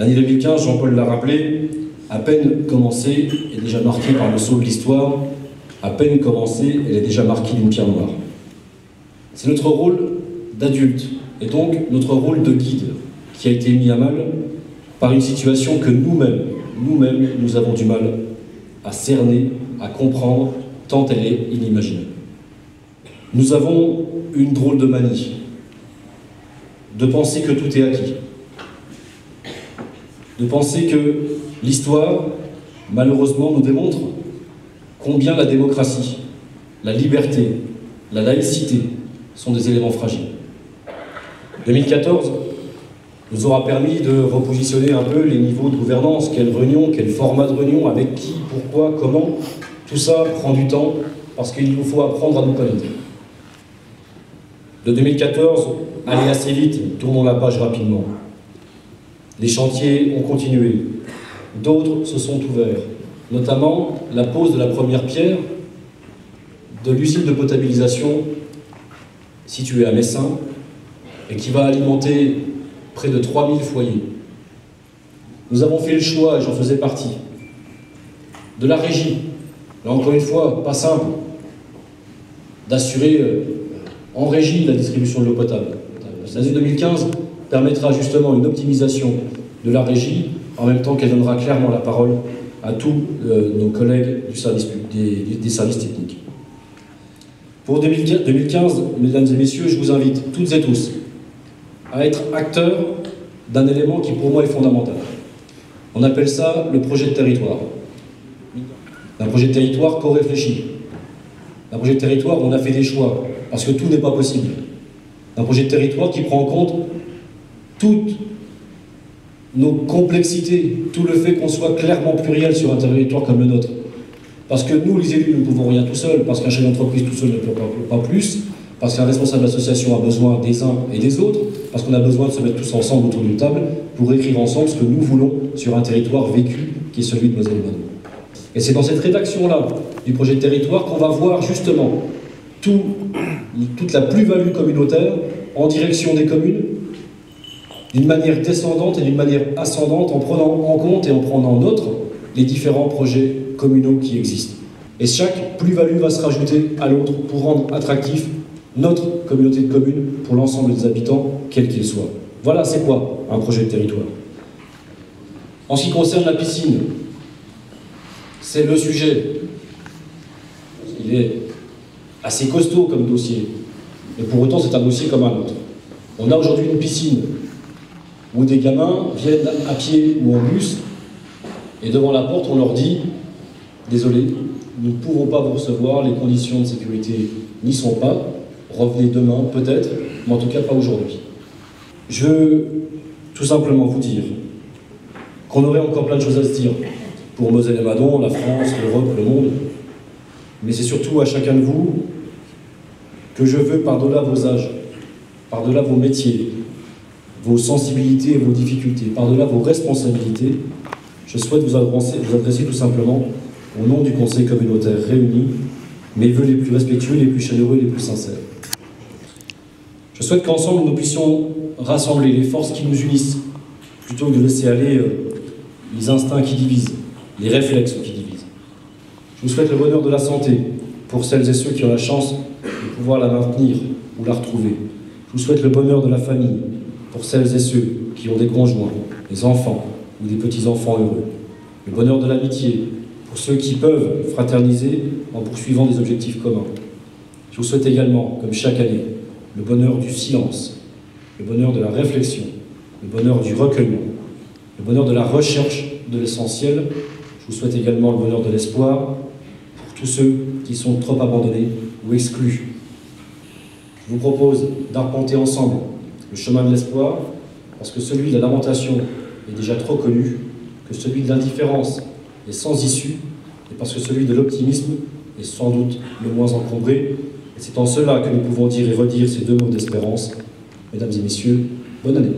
L'année 2015, Jean-Paul l'a rappelé, à peine commencée, est déjà marquée par le saut de l'histoire, à peine commencée, elle est déjà marquée d'une pierre noire. C'est notre rôle d'adulte, et donc notre rôle de guide, qui a été mis à mal par une situation que nous-mêmes, nous-mêmes, nous avons du mal à cerner, à comprendre, tant elle est inimaginable. Nous avons une drôle de manie de penser que tout est acquis, de penser que l'histoire, malheureusement, nous démontre combien la démocratie, la liberté, la laïcité sont des éléments fragiles. 2014 nous aura permis de repositionner un peu les niveaux de gouvernance, quelle réunion, quel format de réunion, avec qui, pourquoi, comment. Tout ça prend du temps parce qu'il nous faut apprendre à nous connaître. De 2014, aller assez vite, tournons la page rapidement. Les chantiers ont continué, d'autres se sont ouverts, notamment la pose de la première pierre de l'usine de potabilisation située à Messin et qui va alimenter près de 3000 foyers. Nous avons fait le choix, et j'en faisais partie, de la régie. Là encore une fois, pas simple, d'assurer euh, en régie la distribution de l'eau potable. L'année 2015 permettra justement une optimisation de la régie, en même temps qu'elle donnera clairement la parole à tous euh, nos collègues du service, des, des, services techniques. Pour 2015, mesdames et messieurs, je vous invite toutes et tous à être acteurs d'un élément qui pour moi est fondamental. On appelle ça le projet de territoire. Un projet de territoire co-réfléchi. Un projet de territoire où on a fait des choix, parce que tout n'est pas possible. Un projet de territoire qui prend en compte toutes nos complexités, tout le fait qu'on soit clairement pluriel sur un territoire comme le nôtre. Parce que nous, les élus, nous ne pouvons rien tout seuls, parce qu'un chef d'entreprise tout seul ne peut pas, plus, parce qu'un responsable d'association a besoin des uns et des autres, parce qu'on a besoin de se mettre tous ensemble autour d'une table pour écrire ensemble ce que nous voulons sur un territoire vécu qui est celui de Moselle et Et c'est dans cette rédaction-là du projet de territoire qu'on va voir justement tout, toute la plus-value communautaire en direction des communes, d'une manière descendante et d'une manière ascendante, en prenant en compte et en prenant en note les différents projets communaux qui existent. Et chaque plus-value va se rajouter à l'autre pour rendre attractif notre communauté de communes pour l'ensemble des habitants, quels qu'ils soient. Voilà, c'est quoi un projet de territoire? En ce qui concerne la piscine, c'est le sujet. Il est assez costaud comme dossier, et pour autant c'est un dossier comme un autre. On a aujourd'hui une piscine où des gamins viennent à pied ou en bus, et devant la porte on leur dit « Désolé, nous ne pouvons pas vous recevoir, les conditions de sécurité n'y sont pas, revenez demain peut-être, mais en tout cas pas aujourd'hui. Je veux tout simplement vous dire qu'on aurait encore plein de choses à se dire pour Moselle et Madon, la France, l'Europe, le monde, mais c'est surtout à chacun de vous que je veux, par-delà vos âges, par-delà vos métiers, vos sensibilités et vos difficultés, par-delà vos responsabilités, je souhaite vous adresser, vous adresser tout simplement, au nom du Conseil communautaire réuni, mes voeux les plus respectueux, les plus chaleureux et les plus sincères. Je souhaite qu'ensemble nous puissions rassembler les forces qui nous unissent, plutôt que de laisser aller euh, les instincts qui divisent, les réflexes qui divisent. Je vous souhaite le bonheur de la santé pour celles et ceux qui ont la chance de pouvoir la maintenir ou la retrouver. Je vous souhaite le bonheur de la famille pour celles et ceux qui ont des conjoints, des enfants ou des petits-enfants heureux. Le bonheur de l'amitié pour ceux qui peuvent fraterniser en poursuivant des objectifs communs. Je vous souhaite également, comme chaque année, le bonheur du silence, le bonheur de la réflexion, le bonheur du recueillement, le bonheur de la recherche de l'essentiel. Je vous souhaite également le bonheur de l'espoir pour tous ceux qui sont trop abandonnés ou exclus. Je vous propose d'arpenter ensemble le chemin de l'espoir, parce que celui de la lamentation est déjà trop connu, que celui de l'indifférence est sans issue, et parce que celui de l'optimisme est sans doute le moins encombré, c'est en cela que nous pouvons dire et redire ces deux mots d'espérance. Mesdames et messieurs, bonne année.